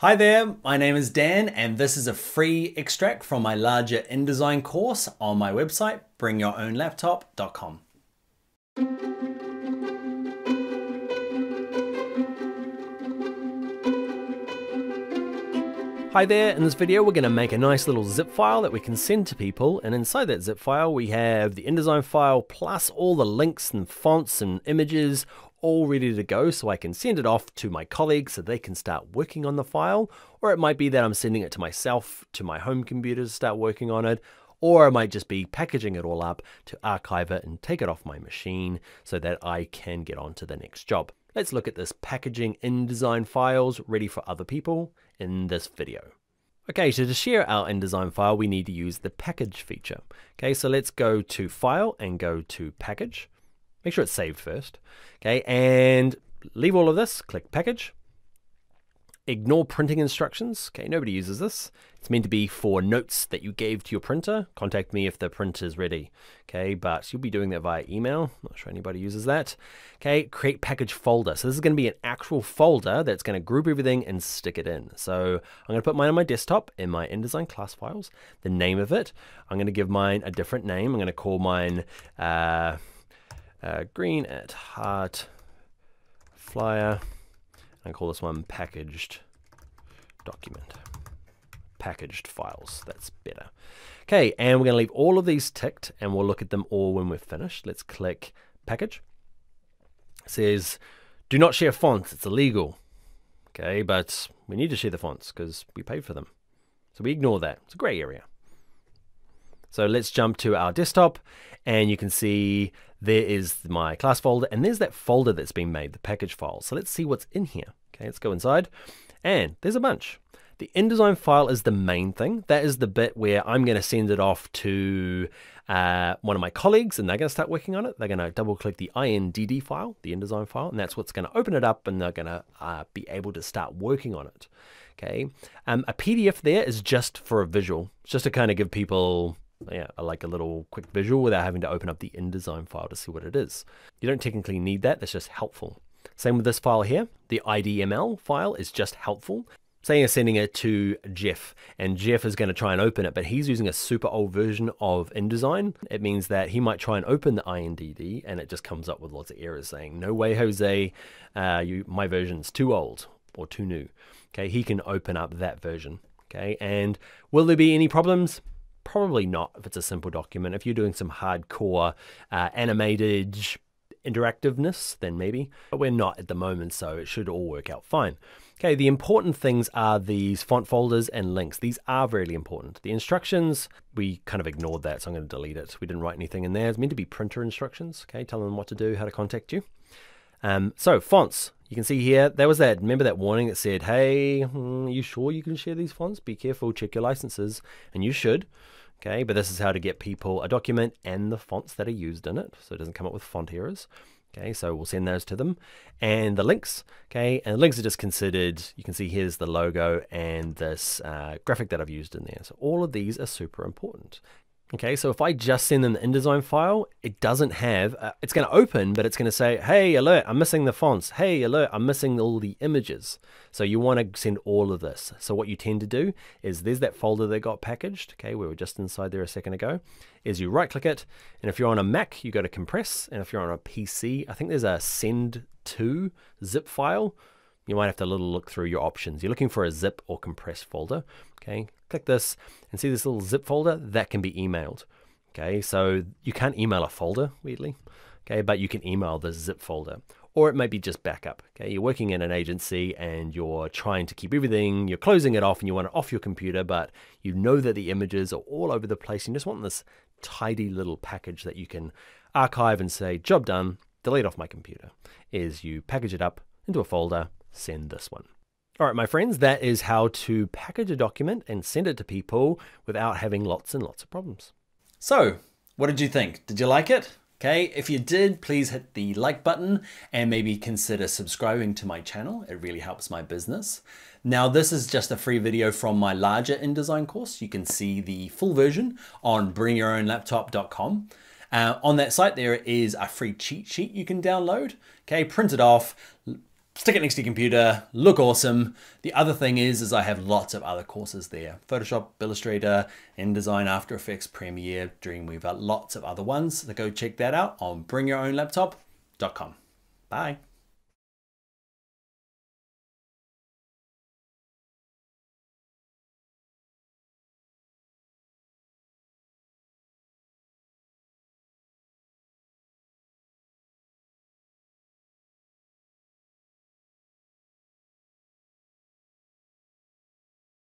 Hi there, my name is Dan and this is a free extract from my larger InDesign course on my website, bringyourownlaptop.com. Hi there, in this video we're going to make a nice little zip file that we can send to people and inside that zip file we have the InDesign file plus all the links and fonts and images all ready to go so I can send it off to my colleagues so they can start working on the file. Or it might be that I'm sending it to myself, to my home computer to start working on it. Or I might just be packaging it all up to archive it and take it off my machine so that I can get on to the next job. Let's look at this packaging InDesign files ready for other people in this video. Okay, so to share our InDesign file, we need to use the package feature. Okay, so let's go to File and go to Package. Make sure it's saved first. Okay, and leave all of this, click package. Ignore printing instructions. Okay, nobody uses this. It's meant to be for notes that you gave to your printer. Contact me if the print is ready. Okay, but you'll be doing that via email. Not sure anybody uses that. Okay, create package folder. So this is going to be an actual folder that's going to group everything and stick it in. So I'm going to put mine on my desktop in my InDesign class files. The name of it, I'm going to give mine a different name. I'm going to call mine. Uh, uh, green at heart flyer and call this one packaged document. Packaged files that's better. Okay and we're going to leave all of these ticked and we'll look at them all when we're finished. Let's click package. It says do not share fonts it's illegal. Okay but we need to share the fonts because we paid for them. So we ignore that. It's a gray area so let's jump to our desktop and you can see there is my class folder and there's that folder that's been made, the package file. So let's see what's in here. Okay, let's go inside and there's a bunch. The InDesign file is the main thing. That is the bit where I'm going to send it off to uh, one of my colleagues and they're going to start working on it. They're going to double click the INDD file, the InDesign file, and that's what's going to open it up and they're going to uh, be able to start working on it. Okay, um, a PDF there is just for a visual, just to kind of give people yeah, I like a little quick visual without having to open up the InDesign file to see what it is. You don't technically need that, that's just helpful. Same with this file here. The IDML file is just helpful. Say you're sending it to Jeff, and Jeff is going to try and open it, but he's using a super old version of InDesign. It means that he might try and open the INDD, and it just comes up with lots of errors saying, "No way, Jose, uh, you, my version's too old or too new." Okay, he can open up that version. Okay, and will there be any problems? Probably not if it's a simple document. If you're doing some hardcore uh, animated interactiveness, then maybe. But we're not at the moment, so it should all work out fine. Okay, the important things are these font folders and links. These are really important. The instructions, we kind of ignored that, so I'm going to delete it. We didn't write anything in there. It's meant to be printer instructions, okay, telling them what to do, how to contact you. Um, so fonts, you can see here, there was that, remember that warning that said, hey, hmm, you sure you can share these fonts? Be careful, check your licenses, and you should. Okay, but this is how to get people a document and the fonts that are used in it, so it doesn't come up with font errors. Okay, so we'll send those to them. And the links, okay, and the links are just considered, you can see here's the logo and this uh, graphic that I've used in there. So all of these are super important. Okay, so if I just send them the InDesign file, it doesn't have, uh, it's going to open, but it's going to say, hey, alert, I'm missing the fonts. Hey, alert, I'm missing all the images. So you want to send all of this. So what you tend to do is there's that folder that got packaged, okay, we were just inside there a second ago, is you right click it, and if you're on a Mac, you go to compress, and if you're on a PC, I think there's a send to zip file, you might have to little look through your options. You're looking for a zip or compressed folder. Okay, click this and see this little zip folder that can be emailed. Okay, so you can't email a folder weirdly. Okay, but you can email the zip folder or it might be just backup. Okay, you're working in an agency and you're trying to keep everything, you're closing it off and you want it off your computer, but you know that the images are all over the place. You just want this tidy little package that you can archive and say, job done, delete off my computer. Is you package it up into a folder, send this one. All right, my friends, that is how to package a document and send it to people without having lots and lots of problems. So, what did you think? Did you like it? Okay, if you did, please hit the like button and maybe consider subscribing to my channel. It really helps my business. Now, this is just a free video from my larger InDesign course. You can see the full version on bringyourownlaptop.com. Uh, on that site, there is a free cheat sheet you can download. Okay, print it off, stick it next to your computer, look awesome. The other thing is, is I have lots of other courses there. Photoshop, Illustrator, InDesign, After Effects, Premiere, Dreamweaver, lots of other ones. So go check that out on bringyourownlaptop.com. Bye.